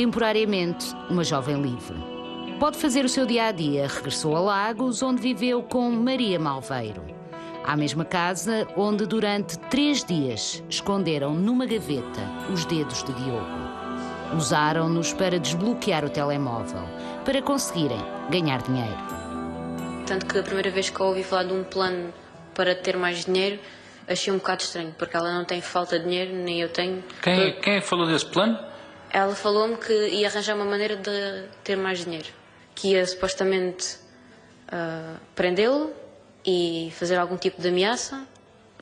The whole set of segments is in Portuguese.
temporariamente uma jovem livre. Pode fazer o seu dia a dia. Regressou a Lagos, onde viveu com Maria Malveiro. À mesma casa onde, durante três dias, esconderam numa gaveta os dedos de Diogo. Usaram-nos para desbloquear o telemóvel, para conseguirem ganhar dinheiro. Tanto que a primeira vez que eu ouvi falar de um plano para ter mais dinheiro, achei um bocado estranho, porque ela não tem falta de dinheiro, nem eu tenho. Quem, quem é falou desse plano? Ela falou-me que ia arranjar uma maneira de ter mais dinheiro. Que ia supostamente uh, prendê-lo e fazer algum tipo de ameaça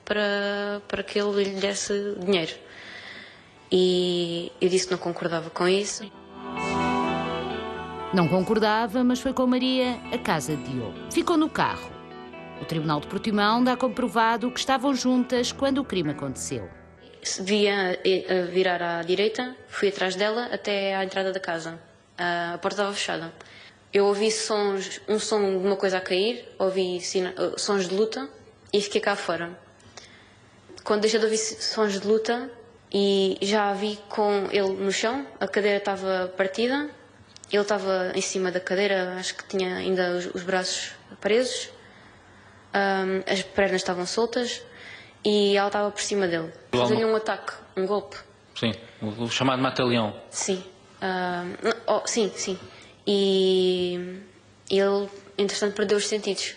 para, para que ele lhe desse dinheiro. E eu disse que não concordava com isso. Não concordava, mas foi com Maria à casa de Diogo. Ficou no carro. O Tribunal de Portimão dá comprovado que estavam juntas quando o crime aconteceu. Via a virar à direita, fui atrás dela até à entrada da casa. A porta estava fechada. Eu ouvi sons, um som de uma coisa a cair, ouvi sons de luta e fiquei cá fora. Quando deixei de ouvir sons de luta e já a vi com ele no chão, a cadeira estava partida ele estava em cima da cadeira, acho que tinha ainda os, os braços presos, um, as pernas estavam soltas e ela estava por cima dele. Fazia-lhe um ataque, um golpe. Sim, o chamado mata-leão. Sim, um, oh, sim, sim. E ele, entretanto, perdeu os sentidos.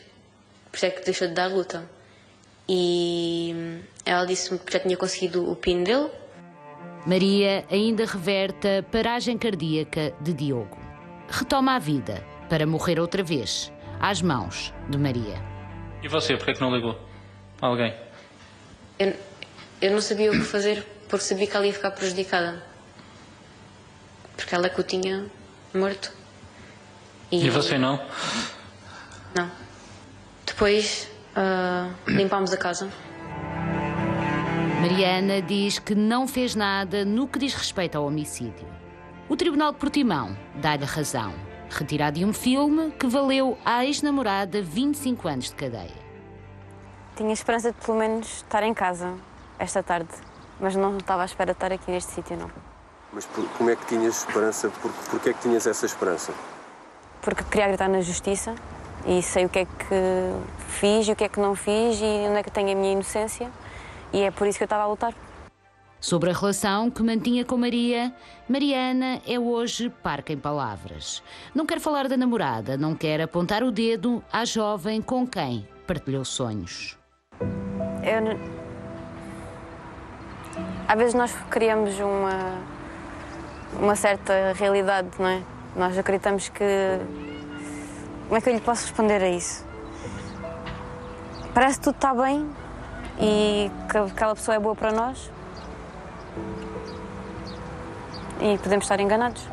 Por isso é que deixou de dar luta. E ela disse-me que já tinha conseguido o pin dele. Maria ainda reverte a paragem cardíaca de Diogo retoma a vida para morrer outra vez às mãos de Maria. E você, por que é que não ligou? Alguém? Eu, eu não sabia o que fazer porque sabia que ela ia ficar prejudicada. Porque ela é que o tinha morto. E, e você não? Não. Depois uh, limpámos a casa. Mariana diz que não fez nada no que diz respeito ao homicídio. O Tribunal de Portimão dá-lhe razão. Retirado de um filme que valeu à ex-namorada 25 anos de cadeia. Tinha esperança de pelo menos estar em casa esta tarde, mas não estava à espera de estar aqui neste sítio, não. Mas por, como é que tinhas esperança? Por, porquê é que tinhas essa esperança? Porque queria gritar na justiça e sei o que é que fiz e o que é que não fiz e onde é que tenho a minha inocência e é por isso que eu estava a lutar. Sobre a relação que mantinha com Maria, Mariana é hoje parca em palavras. Não quer falar da namorada, não quer apontar o dedo à jovem com quem partilhou sonhos. Eu... Às vezes nós criamos uma, uma certa realidade, não é? Nós acreditamos que. Como é que eu lhe posso responder a isso? Parece que tudo está bem e que aquela pessoa é boa para nós, e podemos estar enganados.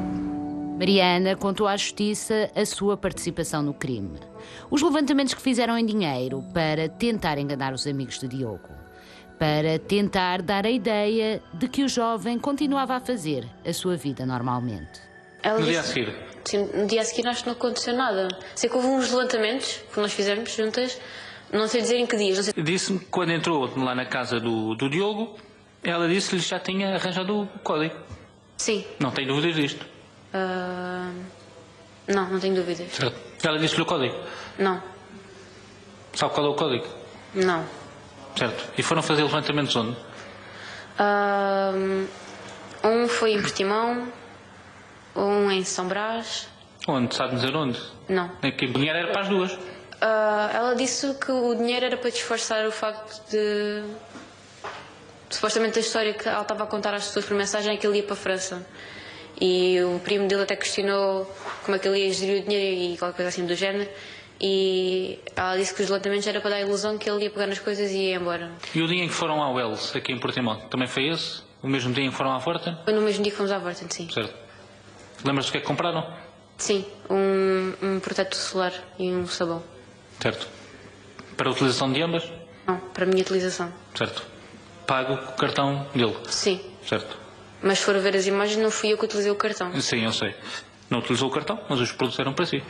Mariana contou à Justiça a sua participação no crime. Os levantamentos que fizeram em dinheiro para tentar enganar os amigos de Diogo. Para tentar dar a ideia de que o jovem continuava a fazer a sua vida normalmente. Ela no disse, dia a seguir? Sim, no dia a seguir acho que não aconteceu nada. Sei que houve uns levantamentos que nós fizemos juntas, não sei dizer em que dias. Sei... Disse-me que quando entrou lá na casa do, do Diogo, ela disse-lhe que já tinha arranjado o código. Sim. Não tem dúvidas disto? Uh... Não, não tenho dúvidas. Certo. Ela disse-lhe o código? Não. Sabe qual é o código? Não. Certo. E foram fazer levantamentos onde? Uh... Um foi em Portimão, um em São Brás. Onde? Sabe dizer onde? Não. É que o dinheiro era para as duas. Uh, ela disse que o dinheiro era para disfarçar o facto de supostamente a história que ela estava a contar às pessoas por mensagem é que ele ia para a França. E o primo dele até questionou como é que ele ia gerir o dinheiro e qualquer coisa assim do género. E ela disse que os levantamentos era para dar a ilusão que ele ia pegar nas coisas e ia embora. E o dia em que foram ao Wells, aqui em Portimão, também foi esse? O mesmo dia em que foram à Vorten? Foi no mesmo dia que fomos à Vorten, sim. Certo. Lembras-te o que é que compraram? Sim, um, um protetor solar e um sabão. Certo. Para a utilização de ambas? Não, para a minha utilização. Certo pago com o cartão dele. Sim. Certo. Mas se for a ver as imagens, não fui eu que utilizei o cartão. Sim, eu sei. Não utilizou o cartão, mas os produtos eram para si.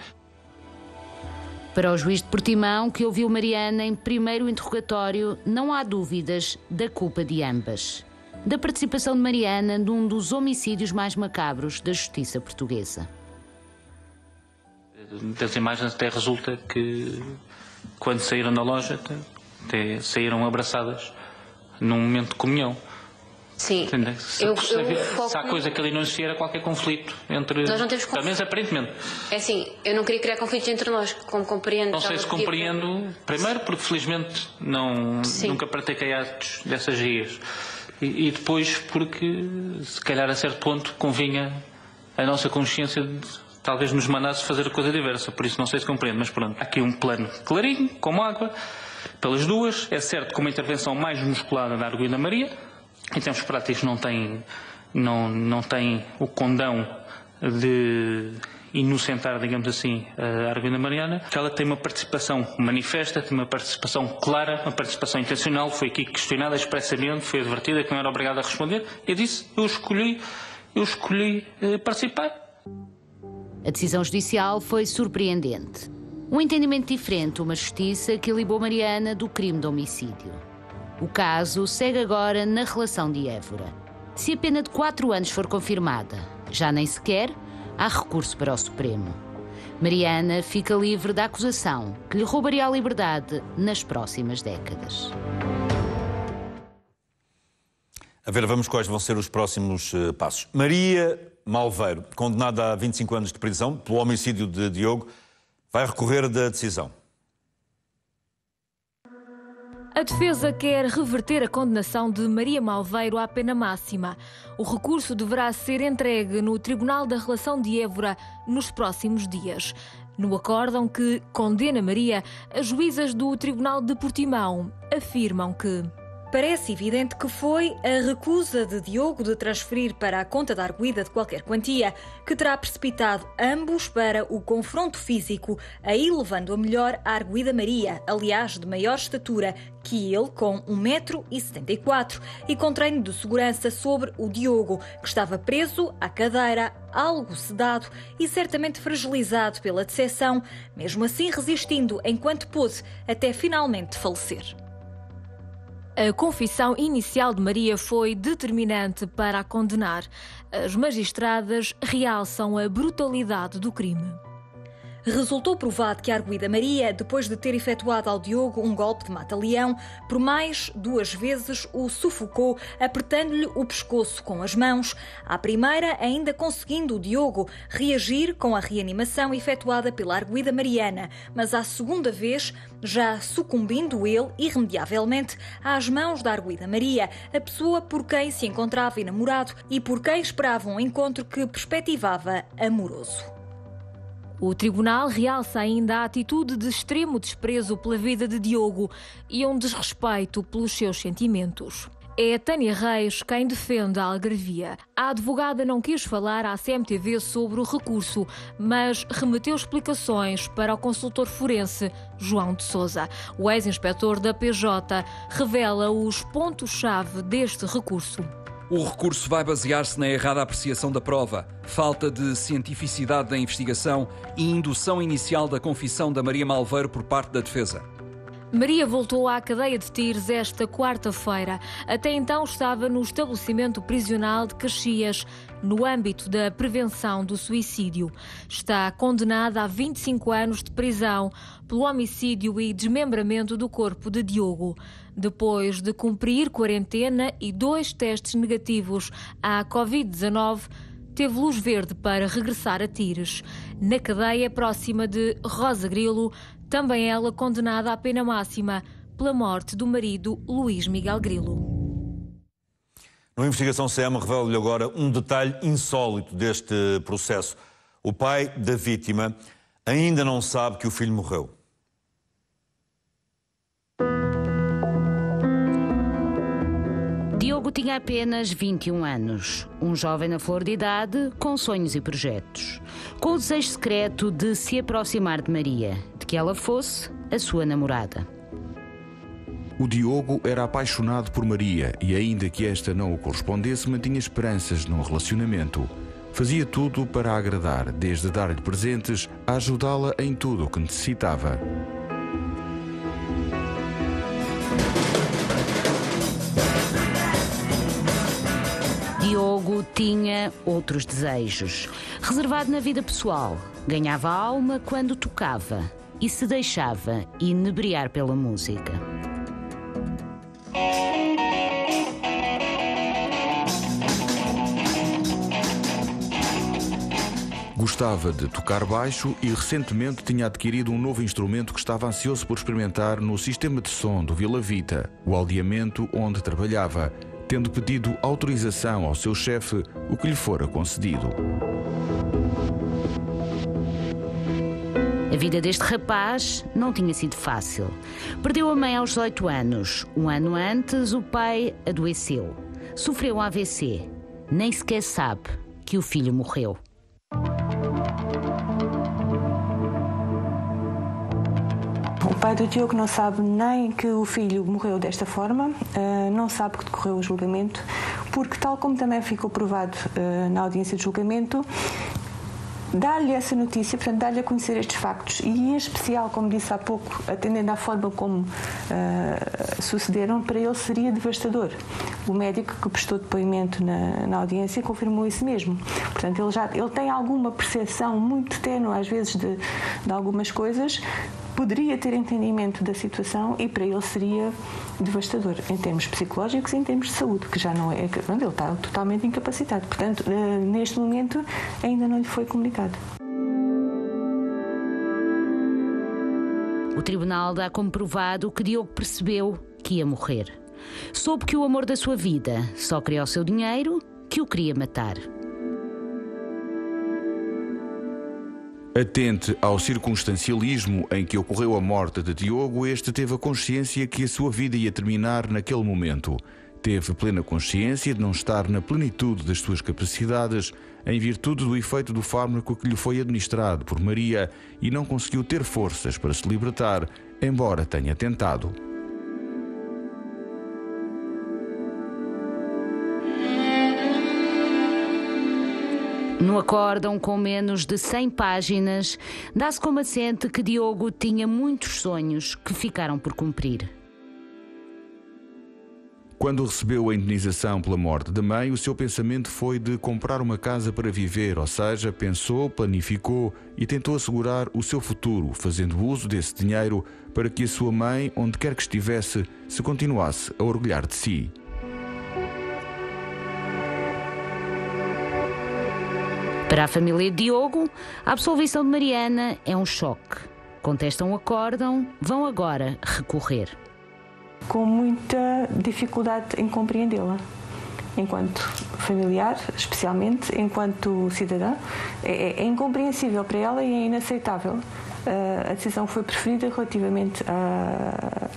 Para o juiz de Portimão, que ouviu Mariana em primeiro interrogatório, não há dúvidas da culpa de ambas. da participação de Mariana num dos homicídios mais macabros da justiça portuguesa. Das imagens até resulta que quando saíram da loja até saíram abraçadas num momento de comunhão. Sim. Se, eu, eu se há coisa que ali não existia era qualquer conflito entre. Nós não temos conflito. Pelo menos aparentemente. É assim, eu não queria criar conflitos entre nós, como compreendo. Não sei se compreendo. Primeiro, porque felizmente não, nunca pratiquei atos dessas guias. E, e, depois, porque se calhar a certo ponto convinha a nossa consciência de talvez nos mandasse fazer coisa diversa. Por isso não sei se compreendo, mas pronto. Aqui um plano clarinho, como água, pelas duas. É certo que uma intervenção mais musculada da Arguida Maria em termos práticos não tem, não, não tem o condão de inocentar, digamos assim, a Arvina Mariana, que ela tem uma participação manifesta, tem uma participação clara, uma participação intencional, foi aqui questionada expressamente, foi advertida que não era obrigada a responder, e disse, eu escolhi, eu escolhi eh, participar. A decisão judicial foi surpreendente. Um entendimento diferente, uma justiça que libou Mariana do crime de homicídio. O caso segue agora na relação de Évora. Se a pena de quatro anos for confirmada, já nem sequer há recurso para o Supremo. Mariana fica livre da acusação que lhe roubaria a liberdade nas próximas décadas. A ver, vamos quais vão ser os próximos uh, passos. Maria Malveiro, condenada a 25 anos de prisão pelo homicídio de Diogo, vai recorrer da decisão. A defesa quer reverter a condenação de Maria Malveiro à pena máxima. O recurso deverá ser entregue no Tribunal da Relação de Évora nos próximos dias. No acórdão que condena Maria, as juízas do Tribunal de Portimão afirmam que Parece evidente que foi a recusa de Diogo de transferir para a conta da arguida de qualquer quantia que terá precipitado ambos para o confronto físico, aí levando a melhor a arguida Maria, aliás de maior estatura que ele, com 1,74m e com treino de segurança sobre o Diogo, que estava preso à cadeira, algo sedado e certamente fragilizado pela decepção, mesmo assim resistindo enquanto pôde até finalmente falecer. A confissão inicial de Maria foi determinante para a condenar. As magistradas realçam a brutalidade do crime. Resultou provado que a arguida Maria, depois de ter efetuado ao Diogo um golpe de mata-leão, por mais duas vezes o sufocou, apertando-lhe o pescoço com as mãos. À primeira, ainda conseguindo o Diogo reagir com a reanimação efetuada pela arguida Mariana, mas à segunda vez, já sucumbindo ele irremediavelmente às mãos da arguida Maria, a pessoa por quem se encontrava enamorado e por quem esperava um encontro que perspectivava amoroso. O tribunal realça ainda a atitude de extremo desprezo pela vida de Diogo e um desrespeito pelos seus sentimentos. É Tânia Reis quem defende a algarvia. A advogada não quis falar à CMTV sobre o recurso, mas remeteu explicações para o consultor forense João de Souza. O ex-inspetor da PJ revela os pontos-chave deste recurso. O recurso vai basear-se na errada apreciação da prova, falta de cientificidade da investigação e indução inicial da confissão da Maria Malveiro por parte da defesa. Maria voltou à cadeia de tiros esta quarta-feira. Até então estava no estabelecimento prisional de Caxias, no âmbito da prevenção do suicídio. Está condenada a 25 anos de prisão pelo homicídio e desmembramento do corpo de Diogo. Depois de cumprir quarentena e dois testes negativos à Covid-19, teve luz verde para regressar a Tires. Na cadeia próxima de Rosa Grilo, também ela condenada à pena máxima pela morte do marido Luís Miguel Grilo. No Investigação CM revela-lhe agora um detalhe insólito deste processo. O pai da vítima ainda não sabe que o filho morreu. Diogo tinha apenas 21 anos, um jovem na flor de idade, com sonhos e projetos, com o desejo secreto de se aproximar de Maria, que ela fosse a sua namorada. O Diogo era apaixonado por Maria e, ainda que esta não o correspondesse, mantinha esperanças num relacionamento. Fazia tudo para agradar, desde dar-lhe presentes a ajudá-la em tudo o que necessitava. Diogo tinha outros desejos. Reservado na vida pessoal, ganhava alma quando tocava e se deixava inebriar pela música. Gostava de tocar baixo e recentemente tinha adquirido um novo instrumento que estava ansioso por experimentar no sistema de som do Vila Vita, o aldeamento onde trabalhava, tendo pedido autorização ao seu chefe, o que lhe fora concedido. Vida deste rapaz não tinha sido fácil. Perdeu a mãe aos 18 anos. Um ano antes, o pai adoeceu. Sofreu um AVC. Nem sequer sabe que o filho morreu. O pai do Diogo não sabe nem que o filho morreu desta forma, eh, não sabe que decorreu o julgamento, porque, tal como também ficou provado eh, na audiência de julgamento, dar-lhe essa notícia, portanto, dar-lhe a conhecer estes factos e, em especial, como disse há pouco, atendendo à forma como uh, sucederam, para ele seria devastador. O médico que prestou depoimento na, na, audiência confirmou isso mesmo. Portanto, ele já ele tem alguma percepção muito tenue, às vezes, de, de algumas coisas, poderia ter entendimento da situação e para ele seria devastador em termos psicológicos e em termos de saúde, que já não é. Ele está totalmente incapacitado. Portanto, eh, neste momento ainda não lhe foi comunicado. O tribunal dá como provado que Diogo percebeu que ia morrer. Soube que o amor da sua vida só queria o seu dinheiro, que o queria matar. Atente ao circunstancialismo em que ocorreu a morte de Diogo, este teve a consciência que a sua vida ia terminar naquele momento. Teve plena consciência de não estar na plenitude das suas capacidades em virtude do efeito do fármaco que lhe foi administrado por Maria e não conseguiu ter forças para se libertar, embora tenha tentado. No acórdão com menos de 100 páginas, dá-se como assente que Diogo tinha muitos sonhos que ficaram por cumprir. Quando recebeu a indenização pela morte da mãe, o seu pensamento foi de comprar uma casa para viver, ou seja, pensou, planificou e tentou assegurar o seu futuro, fazendo uso desse dinheiro para que a sua mãe, onde quer que estivesse, se continuasse a orgulhar de si. Para a família de Diogo, a absolvição de Mariana é um choque. Contestam o acórdão, vão agora recorrer. Com muita dificuldade em compreendê-la. Enquanto familiar, especialmente, enquanto cidadã, é, é incompreensível para ela e é inaceitável. A decisão foi preferida relativamente a,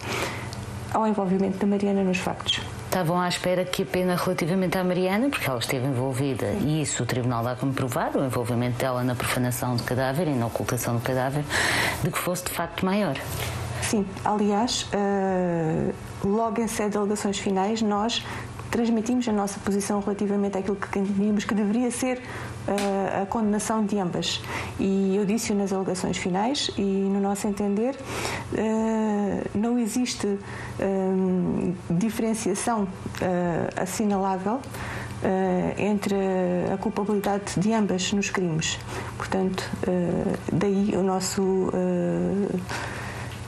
ao envolvimento da Mariana nos factos estavam à espera que a pena relativamente à Mariana, porque ela esteve envolvida, e isso o Tribunal dá como provar, o envolvimento dela na profanação do cadáver e na ocultação do cadáver, de que fosse de facto maior. Sim, aliás, uh, logo em sede de alegações finais, nós transmitimos a nossa posição relativamente àquilo que entendíamos que deveria ser uh, a condenação de ambas. E eu disse nas alegações finais e, no nosso entender, uh, não existe uh, diferenciação assinalável entre a culpabilidade de ambas nos crimes. Portanto, daí o nosso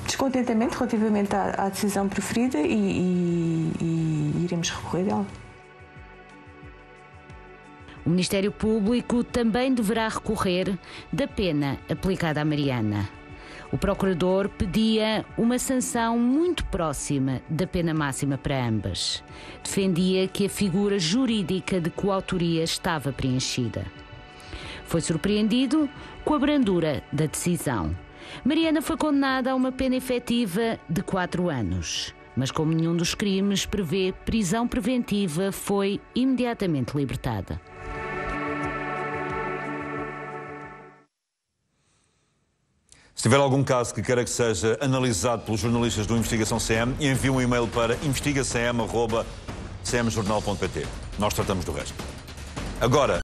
descontentamento relativamente à, à decisão preferida e, e, e iremos recorrer dela. O Ministério Público também deverá recorrer da pena aplicada à Mariana. O procurador pedia uma sanção muito próxima da pena máxima para ambas. Defendia que a figura jurídica de coautoria estava preenchida. Foi surpreendido com a brandura da decisão. Mariana foi condenada a uma pena efetiva de quatro anos. Mas, como nenhum dos crimes prevê prisão preventiva, foi imediatamente libertada. Se tiver algum caso que queira que seja analisado pelos jornalistas do Investigação CM, envie um e-mail para investigacm.cmjornal.pt. Nós tratamos do resto. Agora,